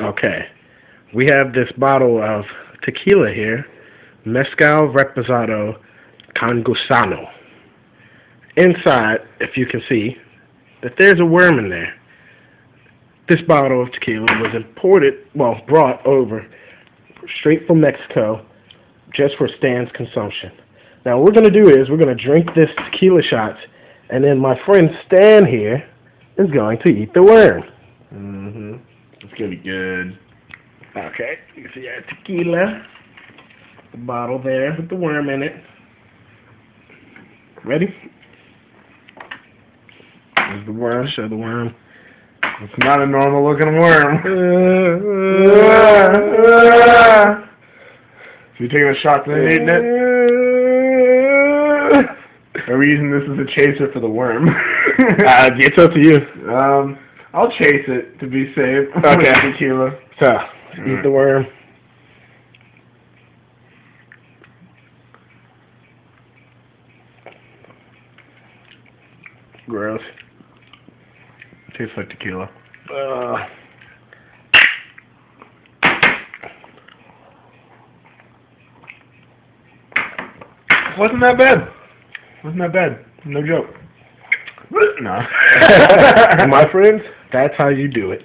Okay. We have this bottle of tequila here, Mezcal Reposado con gusano. Inside, if you can see, that there's a worm in there. This bottle of tequila was imported, well, brought over straight from Mexico just for Stan's consumption. Now, what we're going to do is we're going to drink this tequila shots, and then my friend Stan here is going to eat the worm. Mm-hmm. It's gonna be good. Okay, you see our tequila, the bottle there with the worm in it. Ready? There's the worm. Show the worm. It's not a normal looking worm. So you taking a shot then eating it? Are we using this as a chaser for the worm? uh, it's up to you. um, I'll chase it to be safe. Okay. Tequila. So, eat the worm. Gross. Tastes like tequila. Uh, Wasn't that bad. Wasn't that bad. No joke. No. my friends, that's how you do it.